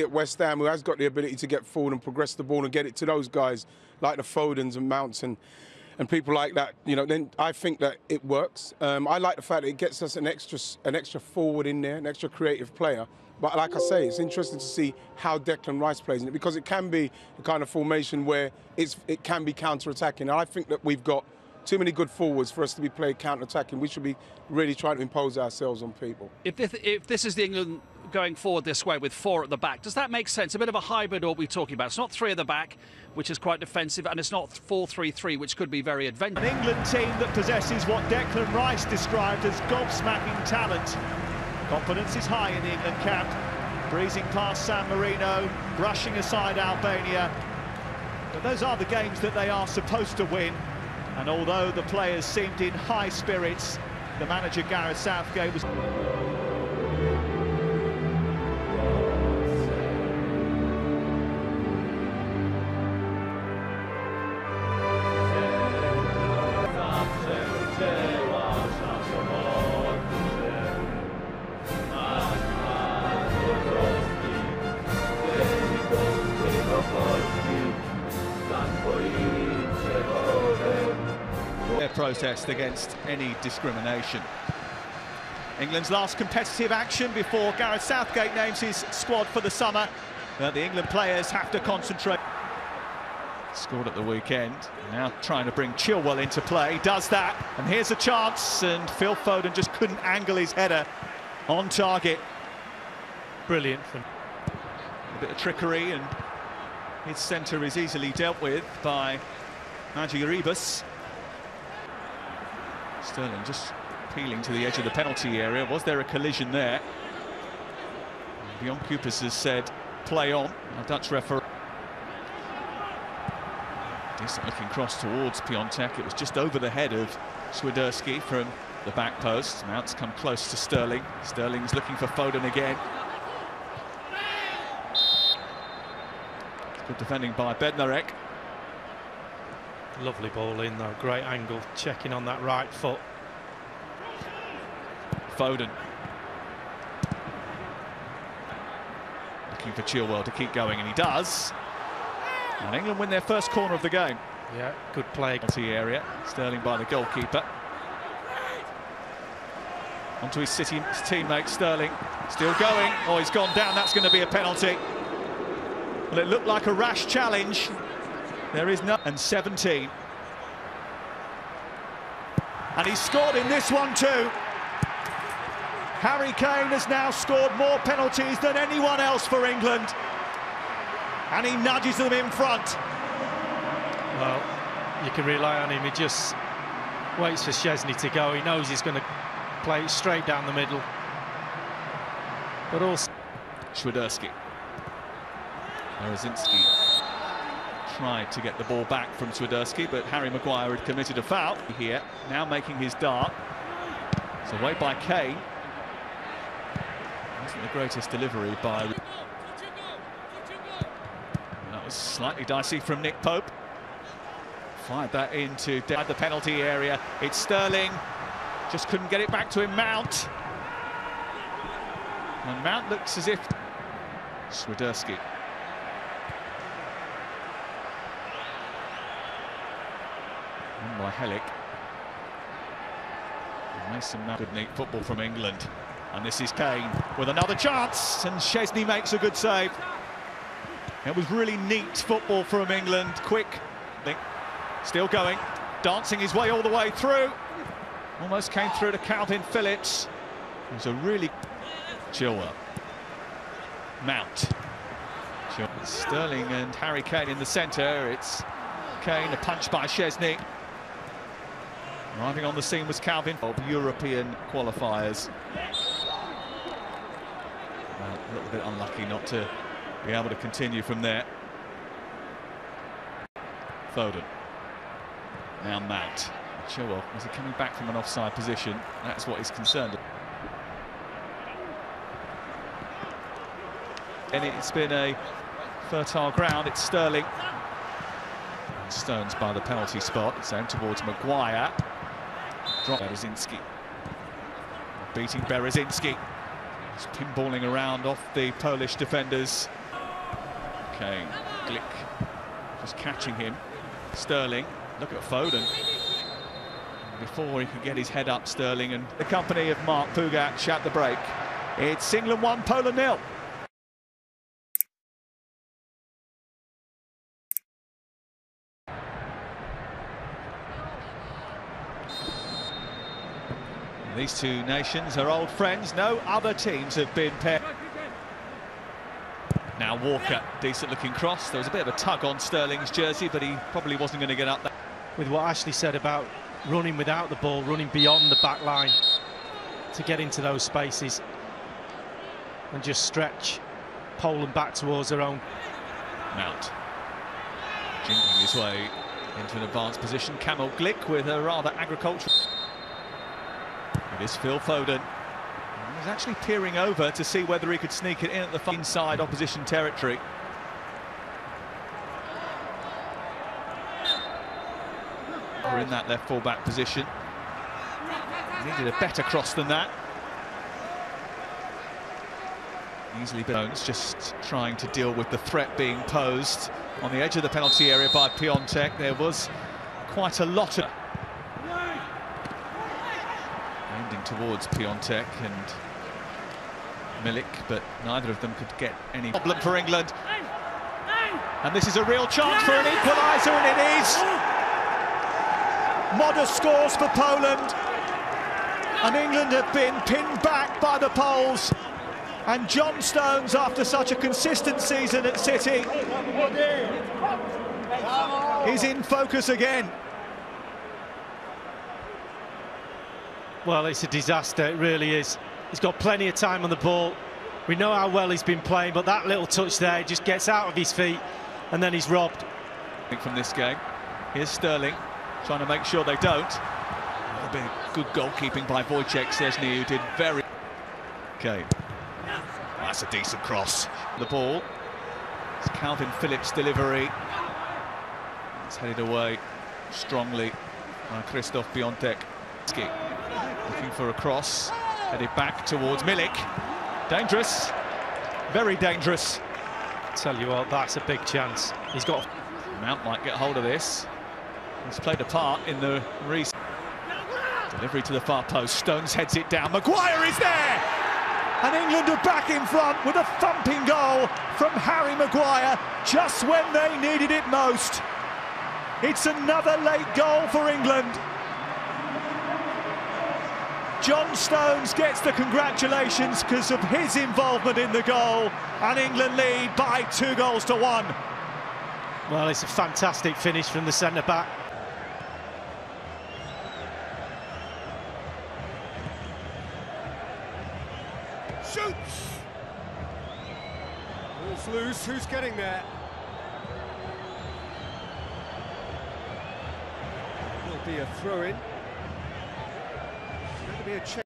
at West Ham who has got the ability to get forward and progress the ball and get it to those guys like the Fodens and Mounts and and people like that, you know, then I think that it works. Um, I like the fact that it gets us an extra an extra forward in there, an extra creative player. But like I say, it's interesting to see how Declan Rice plays in it because it can be the kind of formation where it's it can be counter-attacking. And I think that we've got too many good forwards for us to be playing counter-attacking. We should be really trying to impose ourselves on people. If this, if this is the England going forward this way with four at the back, does that make sense? A bit of a hybrid, what we're talking about. It's not three at the back, which is quite defensive, and it's not 4-3-3, which could be very adventurous. An England team that possesses what Declan Rice described as gobsmacking talent. Confidence is high in the England camp. Breezing past San Marino, brushing aside Albania. But those are the games that they are supposed to win. And although the players seemed in high spirits, the manager Gareth Southgate was... protest against any discrimination. England's last competitive action before Gareth Southgate names his squad for the summer. But the England players have to concentrate. Scored at the weekend, now trying to bring Chilwell into play, does that, and here's a chance, and Phil Foden just couldn't angle his header on target. Brilliant. A bit of trickery, and his centre is easily dealt with by Maciej Rybus. Sterling just peeling to the edge of the penalty area. Was there a collision there? Bjorn Kuipers has said, play on. A Dutch referee. Decent looking cross towards Piątek. It was just over the head of Swiderski from the back post. Mounts come close to Sterling. Sterling's looking for Foden again. Good defending by Bednarek. Lovely ball in though, great angle, checking on that right foot. Foden. Looking for Chilwell to keep going, and he does. And England win their first corner of the game. Yeah, good play. Penalty area, Sterling by the goalkeeper. Onto his City his teammate Sterling, still going. Oh, he's gone down. That's going to be a penalty. Well, it looked like a rash challenge. There is no and 17. And he scored in this one too. Harry Kane has now scored more penalties than anyone else for England. And he nudges them in front. Well, you can rely on him. He just waits for Szczesny to go. He knows he's going to play straight down the middle. But also... Swiderski. Marazinski tried to get the ball back from Swiderski, but Harry Maguire had committed a foul here. Now making his dart. It's away by Kane. Wasn't the greatest delivery by... That was slightly dicey from Nick Pope. Fired that into the penalty area. It's Sterling. Just couldn't get it back to him, Mount. And Mount looks as if... Swiderski. By Helik. Mason Mount. Good neat football from England. And this is Kane with another chance. And Szczesny makes a good save. It was really neat football from England. Quick. Still going. Dancing his way all the way through. Almost came through to Kalvin Phillips. It was a really... Chilwell. Mount. Sterling and Harry Kane in the centre. It's Kane, a punch by Szczesny. Arriving on the scene was Calvin of European qualifiers. Well, a little bit unlucky not to be able to continue from there. Foden. Now Mount. Chilwell, is he coming back from an offside position? That's what he's concerned. And it's been a fertile ground. It's Sterling. Stones by the penalty spot. It's aimed towards Maguire. Drop Bereszyński. Beating Bereszyński. He's pinballing around off the Polish defenders. Kane, Glik just catching him. Sterling, look at Foden. Before he could get his head up, Sterling and the company of Mark Pougatch at the break. It's England 1, Poland nil. These two nations are old friends. No other teams have been paired. Now Walker, decent looking cross. There was a bit of a tug on Sterling's jersey, but he probably wasn't going to get up there. With what Ashley said about running without the ball, running beyond the back line to get into those spaces and just stretch Poland back towards their own. Mount jinking his way into an advanced position. Kamil Glik with a rather agricultural. It is Phil Foden. He's actually peering over to see whether he could sneak it in at the inside opposition territory. We're in that left full-back position. Needed a better cross than that. Easily Bones just trying to deal with the threat being posed on the edge of the penalty area by Piątek. There was quite a lot of towards Piątek and Milik, but neither of them could get any problem for England. And this is a real chance for an equaliser, and it is. Moder scores for Poland. And England have been pinned back by the Poles. And John Stones, after such a consistent season at City, is in focus again. Well, it's a disaster, it really is. He's got plenty of time on the ball. We know how well he's been playing, but that little touch there just gets out of his feet and then he's robbed. From this game, here's Sterling trying to make sure they don't. Good goalkeeping by Wojciech Szczesny, who did very. Okay, that's a decent cross. The ball. It's Kalvin Phillips' delivery. It's headed away strongly by Krzysztof Piątek. Looking for a cross, headed back towards Milik. Dangerous, very dangerous. Tell you what, that's a big chance. He's got. Mount might get hold of this. He's played a part in the recent delivery to the far post. Stones heads it down. Maguire is there, and England are back in front with a thumping goal from Harry Maguire just when they needed it most. It's another late goal for England. John Stones gets the congratulations because of his involvement in the goal, and England lead by two goals to one. Well, it's a fantastic finish from the centre back. Shoots! Ball's loose, who's getting there? Will be a throw in. It's going to be a check.